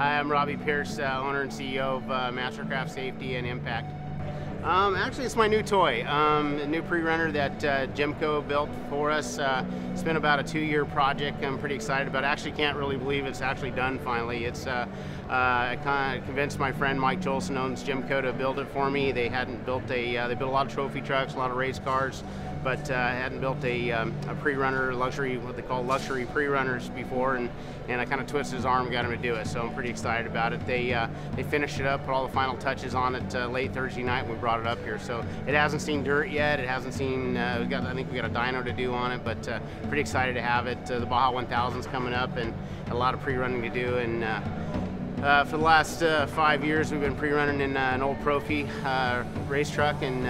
Hi, I'm Robbie Pierce, uh, owner and CEO of uh, Mastercraft Safety and Impact. Um, actually, it's my new toy, um, a new pre-runner that uh, Jimco built for us. Uh, it's been about a two-year project. I'm pretty excited about. It. I actually can't really believe it's actually done finally. It's uh, uh I kind of convinced my friend Mike Jolson owns Jimco to build it for me. They hadn't built a. Uh, they built a lot of trophy trucks, a lot of race cars, but uh, hadn't built a, um, a pre-runner luxury, what they call luxury pre-runners before, and and I kind of twisted his arm, and got him to do it. So I'm pretty excited about it. They they finished it up, put all the final touches on it late Thursday night. We brought it up here. So it hasn't seen dirt yet. It hasn't seen, uh, we got, I think we got a dyno to do on it, but uh, pretty excited to have it. Uh, the Baja 1000 is coming up and a lot of pre-running to do. And uh, uh, for the last uh, five years, we've been pre-running in uh, an old Profi uh, race truck and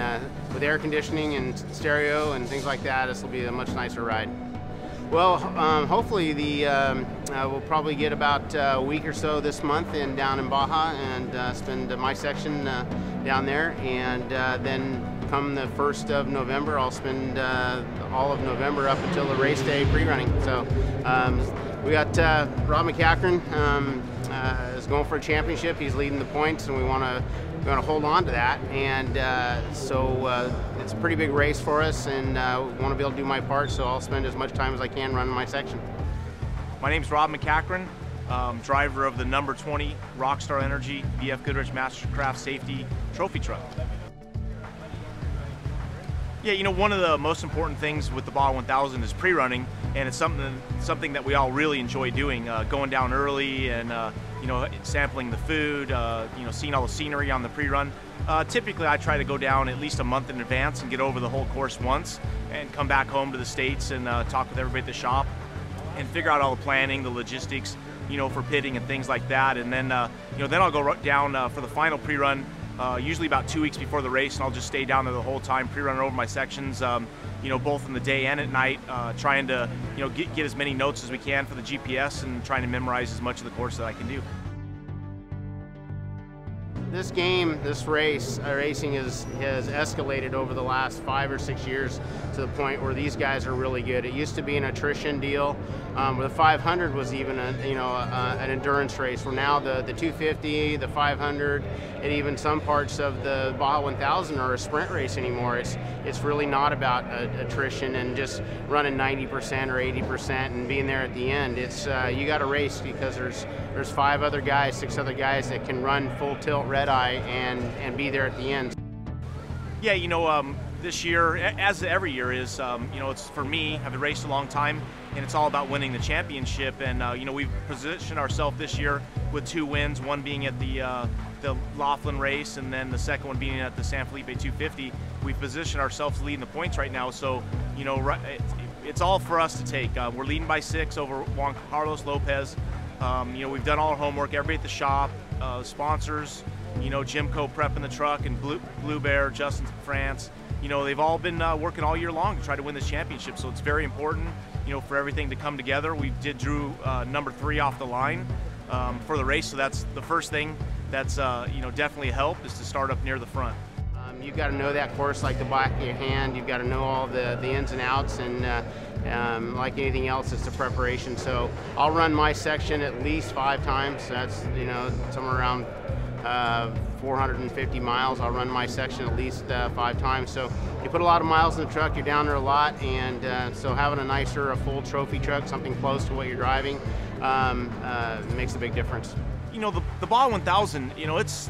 with air conditioning and stereo and things like that, this will be a much nicer ride. Well, um, hopefully the um, uh, we'll probably get about uh, a week or so this month in down in Baja and uh, spend my section uh, down there, and uh, then come the first of November, I'll spend uh, all of November up until the race day pre-running. So um, we got Rob MacCachren um, is going for a championship. He's leading the points, and we want to want to hold on to that. And uh, so uh, it's a pretty big race for us, and uh, want to be able to do my part. So I'll spend as much time as I can running my section. My name is Rob MacCachren, um, driver of the number 20 Rockstar Energy BF Goodrich Mastercraft Safety Trophy Truck. Yeah, you know, one of the most important things with the Baja 1000 is pre-running, and it's something something that we all really enjoy doing. Uh, going down early and uh, you know sampling the food, uh, you know, seeing all the scenery on the pre-run. Uh, typically, I try to go down at least a month in advance and get over the whole course once, and come back home to the states and uh, talk with everybody at the shop, and figure out all the planning, the logistics, you know, for pitting and things like that. And then uh, you know, then I'll go down for the final pre-run uh, usually about two weeks before the race, and I'll just stay down there the whole time, pre-running over my sections, um, you know, both in the day and at night, uh, trying to, you know, get, get as many notes as we can for the GPS and trying to memorize as much of the course that I can do this game, this race, uh, racing is, has escalated over the last five or six years to the point where these guys are really good. It used to be an attrition deal, um, where the 500 was even a, you know a, an endurance race. Where now the the 250, the 500, and even some parts of the Baja 1000 are a sprint race anymore. It's it's really not about attrition and just running 90% or 80% and being there at the end. It's uh, you got to race because there's there's five other guys, six other guys that can run full tilt red eye and, and be there at the end. Yeah, you know, um, this year, as every year is, um, you know, it's for me, I've raced a long time, and it's all about winning the championship. And, uh, you know, we've positioned ourselves this year with two wins, one being at the, uh, the Laughlin race, and then the second one being at the San Felipe 250. We've positioned ourselves leading the points right now, so, you know, it's all for us to take. Uh, we're leading by six over Juan Carlos Lopez. Um, you know, we've done all our homework, everybody at the shop, uh, sponsors, you know, Jimco prepping the truck and Blue, Blue Bear, Justin France. You know, they've all been uh, working all year long to try to win this championship. So it's very important, you know, for everything to come together. We did drew uh, number three off the line um, for the race. So that's the first thing that's, uh, you know, definitely helped is to start up near the front. Um, you've got to know that course like the back of your hand. You've got to know all the, the ins and outs and uh, um, like anything else, it's the preparation. So I'll run my section at least five times. That's you know somewhere around uh, 450 miles. I'll run my section at least uh, five times. So you put a lot of miles in the truck, you're down there a lot, and uh, so having a nicer, a full trophy truck, something close to what you're driving, um, uh, makes a big difference. You know, the, the Baja 1000, you know, it's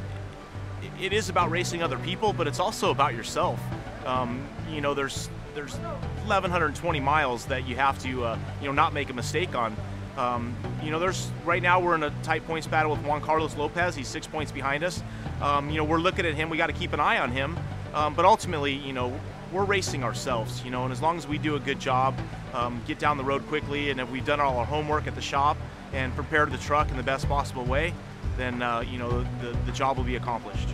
it is about racing other people, but it's also about yourself. Um, you know, there's there's 1,120 miles that you have to, uh, you know, not make a mistake on. Um, you know, there's right now we're in a tight points battle with Juan Carlos Lopez. He's six points behind us. Um, you know, we're looking at him. We got to keep an eye on him. Um, but ultimately, you know, we're racing ourselves. You know, and as long as we do a good job, um, get down the road quickly, and if we've done all our homework at the shop and prepared the truck in the best possible way, then uh, you know the, the job will be accomplished.